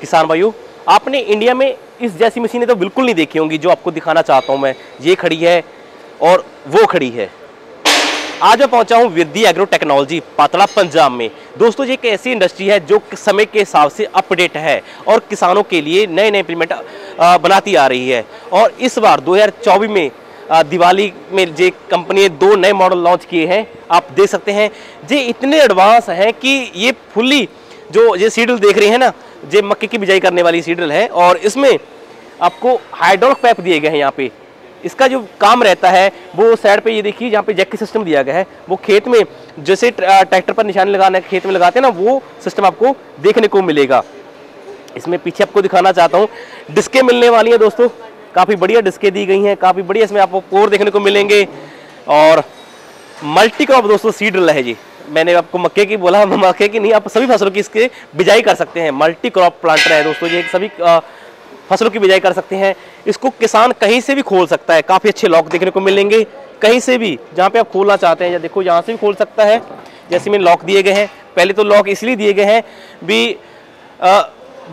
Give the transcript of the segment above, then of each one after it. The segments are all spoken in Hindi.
किसान भाइयों, आपने इंडिया में इस जैसी मशीनें तो बिल्कुल नहीं देखी होंगी जो आपको दिखाना चाहता हूँ मैं। ये खड़ी है और वो खड़ी है। आज मैं पहुँचा हूँ विद्धि एग्रो टेक्नोलॉजी पातड़ा पंजाब में। दोस्तों, ये एक ऐसी इंडस्ट्री है जो समय के हिसाब से अपडेट है और किसानों के लिए नए नए इम्प्लीमेंट बनाती आ रही है। और इस बार 2024 में दिवाली में जे कंपनी दो नए मॉडल लॉन्च किए हैं, आप देख सकते हैं। जे इतने एडवांस हैं कि ये फुल्ली जो ये सीडल देख रहे हैं ना जे मक्के की बिजाई करने वाली सीडल है और इसमें आपको हाइड्रोलिक पैप दिए गए हैं यहाँ पे। इसका जो काम रहता है, वो साइड पे ये देखिए जहाँ पे जैक सिस्टम दिया गया है। वो खेत में, जैसे ट्रैक्टर पर निशान लगाने, खेत में लगाते हैं ना, वो सिस्टम आपको देखने को मिलेगा। इसमें पीछे आपको दिखाना चाहता हूँ, डिस्के मिलने वाली हैं दोस्तों। काफ़ी बढ़िया डिस्के दी गई हैं, काफ़ी बढ़िया इसमें आपको कोर देखने को मिलेंगे। और मल्टी क्रॉप दोस्तों सीड है जी मैंने आपको मक्के की बोला मक्के की नहीं, आप सभी फ़सलों की इसके बिजाई कर सकते हैं। मल्टी क्रॉप प्लांटर है दोस्तों, ये सभी फ़सलों की बिजाई कर सकते हैं। इसको किसान कहीं से भी खोल सकता है। काफ़ी अच्छे लॉक देखने को मिलेंगे। कहीं से भी, जहाँ पे आप खोलना चाहते हैं, या देखो यहाँ से भी खोल सकता है। जैसे में लॉक दिए गए हैं। पहले तो लॉक इसलिए दिए गए हैं भी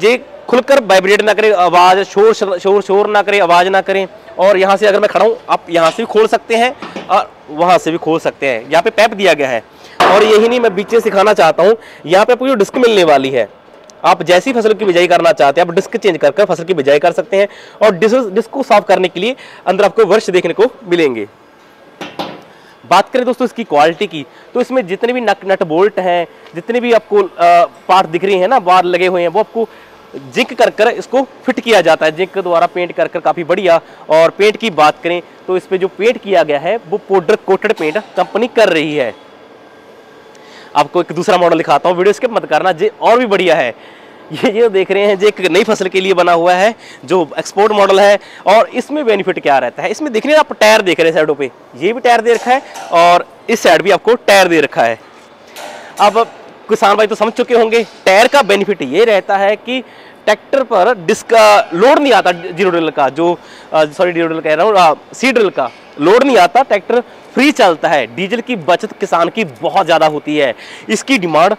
ये खुलकर वाइब्रेट ना करे, आवाज़, शोर शोर शोर ना करे, आवाज़ ना करें। और यहाँ से अगर मैं खड़ा हूँ, आप यहाँ से भी खोल सकते हैं, और वहाँ से भी खोल सकते हैं। यहाँ पे पैप दिया गया है। और यही नहीं, मैं बीच में सिखाना चाहता हूँ, यहाँ पे आपको जो डिस्क मिलने वाली है। आप जैसी फ़सल की बिजाई करना चाहते हैं, आप डिस्क चेंज कर फ़सल की बिजाई कर सकते हैं और डिस्क डिस्क को साफ़ करने के लिए अंदर आपको वर्ष देखने को मिलेंगे। बात करें दोस्तों इसकी क्वालिटी की तो इसमें जितने भी नट नट बोल्ट हैं, जितने भी आपको पार्ट दिख रही हैं ना, बार लगे हुए हैं, वो आपको जिंक कर कर इसको फिट किया जाता है। जिंक द्वारा पेंट कर कर काफ़ी बढ़िया। और पेंट की बात करें तो इस पर जो पेंट किया गया है, वो पाउडर कोटेड पेंट कंपनी कर रही है। आपको एक दूसरा मॉडल दिखाता हूँ। वीडियो स्किप मत करना, जे और भी बढ़िया है। ये जो देख रहे हैं, जो एक नई फ़सल के लिए बना हुआ है, जो एक्सपोर्ट मॉडल है, और इसमें बेनिफिट क्या रहता है? इसमें देखने आप टायर देख रहे हैं साइडों पे। ये भी टायर दे रखा है, और इस साइड भी आपको टायर दे रखा है। अब, किसान भाई तो समझ चुके होंगे टायर का बेनिफिट ये रहता है कि ट्रैक्टर पर डिस्क लोड नहीं आता ज़ीरो ड्रिल का, जो सॉरी ज़ीरो ड्रिल कह रहा हूँ सी ड्रिल का। लोड नहीं आता, ट्रैक्टर फ्री चलता है। डीजल की बचत किसान की बहुत ज़्यादा होती है। इसकी डिमांड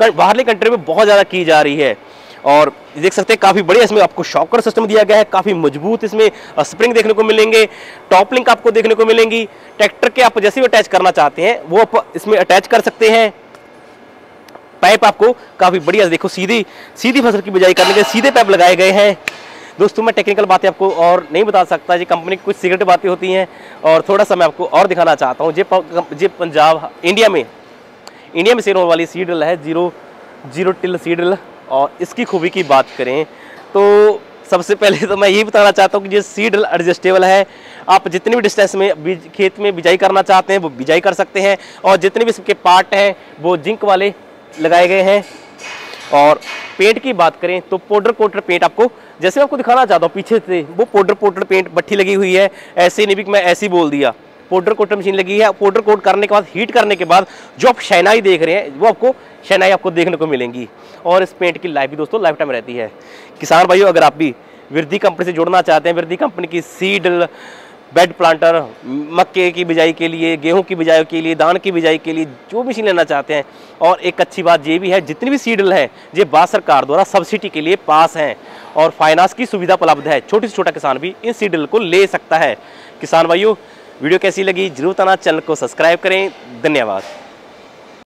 बाहरली कंट्री में बहुत ज़्यादा की जा रही है। और देख सकते हैं, काफ़ी बढ़िया इसमें आपको शॉकर सिस्टम दिया गया है। काफ़ी मज़बूत इसमें स्प्रिंग देखने को मिलेंगे, टॉप लिंक आपको देखने को मिलेंगी। ट्रैक्टर के आप जैसे भी अटैच करना चाहते हैं, वो आप इसमें अटैच कर सकते हैं। पाइप आपको काफ़ी बढ़िया देखो, सीधी सीधी फ़सल की बिजाई करने के सीधे पाइप लगाए गए हैं। दोस्तों, मैं टेक्निकल बातें आपको और नहीं बता सकता जी कंपनी की कुछ सीक्रेट बातें होती हैं और थोड़ा सा मैं आपको और दिखाना चाहता हूँ। जे पंजाब इंडिया में इंडिया में सेल होने वाली सीडल है ज़ीरो ज़ीरो टिल सीडल और इसकी खूबी की बात करें तो सबसे पहले तो मैं यही बताना चाहता हूँ कि ये सीडल एडजस्टेबल है। आप जितनी भी डिस्टेंस में खेत में बिजाई करना चाहते हैं, वो बिजाई कर सकते हैं और जितने भी इसके पार्ट हैं, वो जिंक वाले लगाए गए हैं। और पेंट की बात करें तो पाउडर कोटर पेंट आपको, जैसे मैं आपको दिखाना चाहता हूँ, पीछे से वो पाउडर पाउडर पेंट बट्ठी लगी हुई है, ऐसे नहीं भी मैं ऐसे ही बोल दिया। पाउडर कोटर मशीन लगी है पाउडर कोट करने के बाद हीट करने के बाद, जो आप शहनाई देख रहे हैं, वो आपको, शहनाई आपको देखने को मिलेंगी। और इस पेंट की लाइफ भी दोस्तों लाइफ टाइम रहती है। किसान भाइयों, अगर आप भी वृद्धि कंपनी से जुड़ना चाहते हैं वृद्धि कंपनी की सीड बेड प्लांटर, मक्के की बिजाई के लिए, गेहूँ की बिजाई के लिए, धान की बिजाई के लिए, जो भी मशीन लेना चाहते हैं। और एक अच्छी बात ये भी है, जितनी भी सीडल हैं, ये भारत सरकार द्वारा सब्सिडी के लिए पास हैं। और फाइनेंस की सुविधा उपलब्ध है, छोटे से छोटा किसान भी इन सीडल को ले सकता है। किसान भाइयों, वीडियो कैसी लगी, ज़रूर तना चैनल को सब्सक्राइब करें। धन्यवाद।